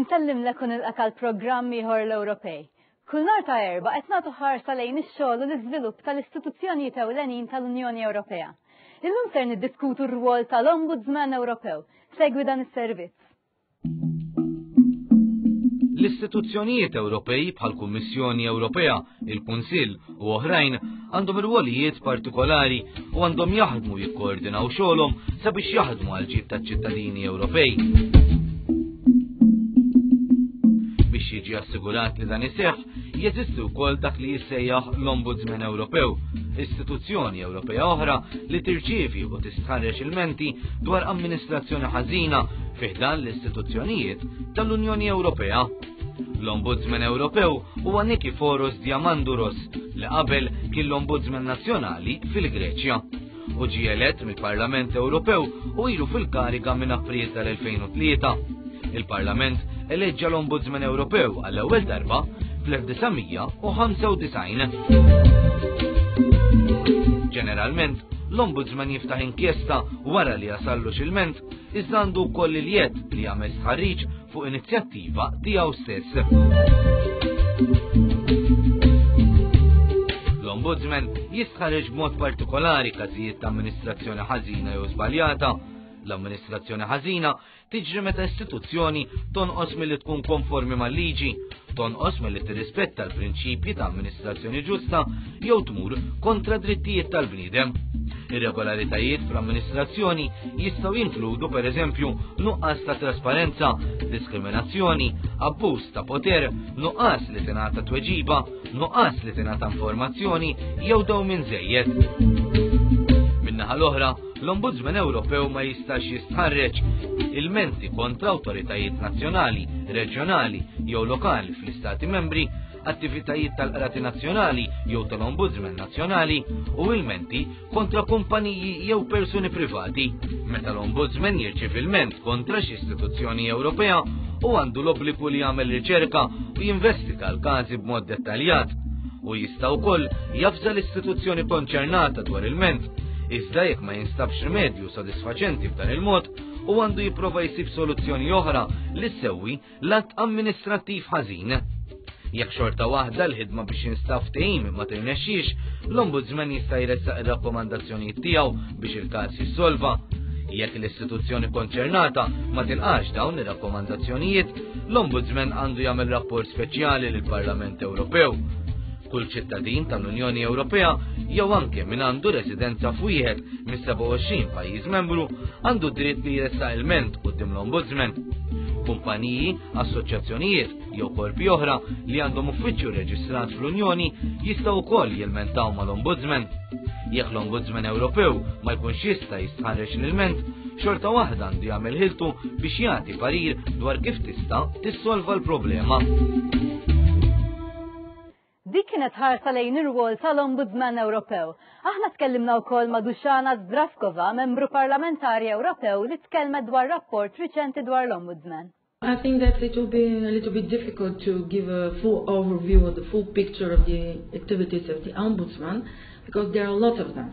Insellim lekun il akal programm ieħor l-Ewropej. Kull nar ta' erba qed nagħtu ħarsa lejn ix-xogħol u l-iżvilupp tal-istituzzjonijiet ewlenin tal-Unjoni Ewropea. Illum ser niddiskutu r-rwol tal-Ombudsman Ewropew. Segwi dan is-servizz. L-istituzzjonijiet Ewropej bħal Kummissjoni Ewropea, il-Kunsill u oħrajn għandhom rwolijiet partikolari u għandhom jaħdmu jikkoordinaw xogħolhom sabiex jaħdmu għal ġid taċ-ċittadini Ewropej. Biex jiġi assigurat li dan iseħħ, Jeżisti wkoll dak li jissejjaħ l-Ombudsman Ewropew, istituzzjoni Ewropea oħra li tirċievi u tistħarreġ ilmenti dwar amministrazzjoni ħażina fih dan l-istituzzjonijiet tal-Unjoni Ewropea. L-Ombudsman Ewropew huwa Nikiforos Diamanduros li qabel kien l-Ombudsman Nazzjonali fil-Greċja. u ġie elett mill-Parlament Ewropew u ilu fil-kariga minn April tal-2003. Il-Parlament eleġġa l-Ombudsman Ewropew għall-ewwel darba fl-1995. Ġeneralment, l-Ombudsman jiftaħ inkjesta wara li jasallu xilment iżda għandu wkoll il-jed li jagħmel sħarriġ fuq inizjattiva tiegħu stess. L-Ombudsman jistħareġ b'mod partikolari każijiet ta' amministrazzjoni ħażina jew żbaljata l-amministrazzjoni ħażina tiġri meta istituzzjoni tonqos milli tkun konformi mal-liġi tonqos milli tirrispetta l-prinċipji ta' amministrazzjoni ġusta jew tmur kontra drittijiet tal-bniedem. Irregolaritajiet fl-amministrazzjoni jistgħu jinkludu pereżempju nuqqas ta' trasparenza, diskriminazzjoni, abbuż ta' poter, nuqqas li tingħata tweġiba, nuqqas li tingħata informazzjoni jew daw minn żejjed. Minnaħa l-oħra, L-Ombudsman Ewropew ma jistax jistħarreġ ilmenti kontra awtoritajiet nazzjonali, reġjonali jew lokali fl-Istati membri, attivitajiet tal-qrati nazzjonali jew tal-Ombudsman nazzjonali u ilmenti kontra kumpaniji jew persuni privati. Meta l-Ombudsman jirċiev ilment kontra xi istituzzjoni Ewropea u għandu l-obbligu li jagħmel riċerka u jinvestiga l-każi b'mod dettaljat u jista' wkoll jafza l-istituzzjoni konċernata dwar il-ment, iżda jekk ma jinstabx rimedju sodisfaċenti f'dan il-mod, u għandu jipprova jsib soluzzjoni oħra li ssewwi l-att amministrattiv ħażin. Jekk xorta waħda l-ħidma biex jinstaf tejm ma tirnexxix, l-Ombudsman jista' jressaq ir-rakkomandazzjonijiet tiegħu biex il-każ jissolva. Jekk l-istituzzjoni konċernata ma tilqax dawn ir-rakkomandazzjonijiet, L-Ombudsman għandu jagħmel rapport speċjali lill parlament Ewropew. Kull ċittadin tal-Unjoni Ewropea jew anke min għandu residenza f'wieħed mis-27 pajjiż membru għandu dritt li jressaq ilment quddiem l-Ombudsman. Kumpaniji, assoċjazzjonijiet jew korpi oħra li għandhom uffiċċju reġistrat fl-Unjoni jistgħu wkoll jilmentaw mal-Ombudsman. Jekk l-Ombudsman Ewropew ma jkunx jista' jistħarreġ l-ilment, xorta waħda għandu jagħmel ħiltu biex jagħti Parir dwar kif tista' tissolva l-problema. Dik kienet ħarsa lejn ir-rwol tal-Ombudsman Ewropew. Aħna tkellimna wkoll ma' Duxana Zdravkova, membru parlamentari Ewropew li tkellmet dwar rapport riċenti dwar l-Ombudsman. I think that it will be a little bit difficult to give a full overview or the full picture of the activities of the Ombudsman because there are a lot of them.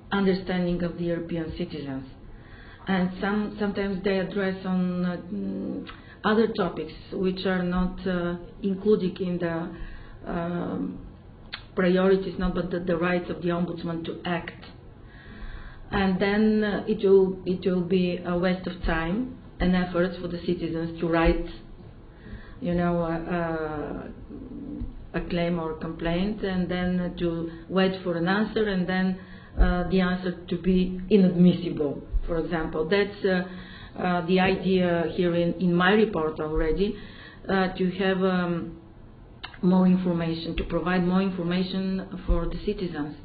understanding of the European citizens. And some, sometimes they address on uh, mm, other topics which are not uh, included in the um, priorities, not but the, the, rights of the ombudsman to act. And then uh, it will it will be a waste of time and efforts for the citizens to write, you know, uh, a claim or complaint and then to wait for an answer and then uh, the answer to be inadmissible, for example. That's uh, uh, the idea here in, in my report already to have um, more information, to provide more information for the citizens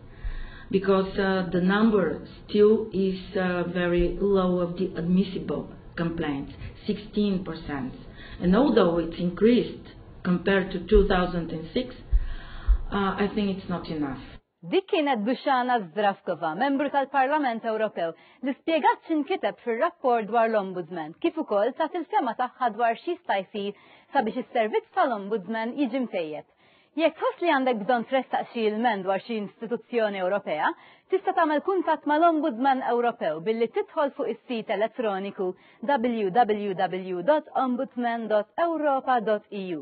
because uh, the number still is uh, very low of the admissible complaints, 16%. And although it's increased compared to 2006, uh, I think it's not enough. Dik kienet Dushana Zdravkova, Membru tal-Parlament Ewropew, li spjegat x'inkiteb fir-rapport dwar l-Ombudsman, kif ukoll tat il-fehma tagħha dwar x'jista' jsir sabiex is-servizz tal-Ombudsman jiġi mtejjeb. Jekk tħoss li għandek bżonn tressaq xi ilment dwar xi istituzzjoni Ewropea, tista' tagħmel kuntatt mal-Ombudsman Ewropew billi tidħol fuq is-sit elettroniku www.ombudsman.europa.eu.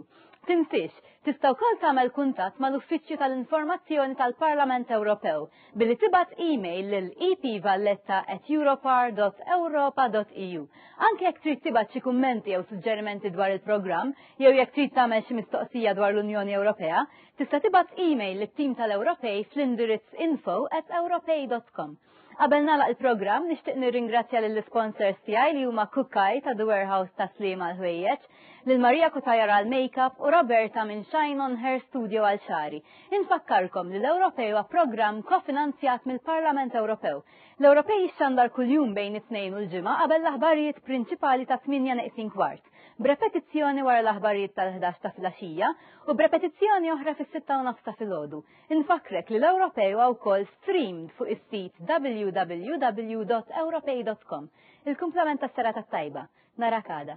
Tinsiex, tista' wkoll tagħmel kuntatt mal-Uffiċċju tal-Informazzjoni tal-Parlament Ewropew billi tibgħat email lil epvalletta@europarl.europa.eu. Anke jekk trid tibgħat xi kummenti jew suġġerimenti dwar il-programm jew jekk trid tagħmel xi mistoqsija dwar l-Unjoni Ewropea, tista' tibgħat email lit-tim tal-Ewropej fl-indirizz info@europej.com. Qabel nagħlaq il-programm, nixtieq nirringrazzja lill-isponsors tiegħi li huma Kukkaj ta' The Warehouse ta' Sliem għall-ħwejjeġ, lil Maria Cutajar għall-makeup u Roberta minn Shine On Her Studio għal xagħri. Infakkarkom li l-Ewropej huwa programm ko-finanzjat mill-Parlament Ewropew. L-Ewropej jixxandar kuljum bejn it-Tnejn u l-Ġimgħa qabel l-aħbarijiet prinċipali ta' tmienja neqsin kwart, b'repetizzjoni wara l-aħbarijiet tal-ħdax ta' filgħaxija u b'repetizzjoni oħra fis-sitta u nofs ta' filgħodu. Infakkrek li l-Ewropej huwa wkoll streamed fuq is-sit www.ewropej.com. Il-kumplament tas-serata t-tajba. Narak għada.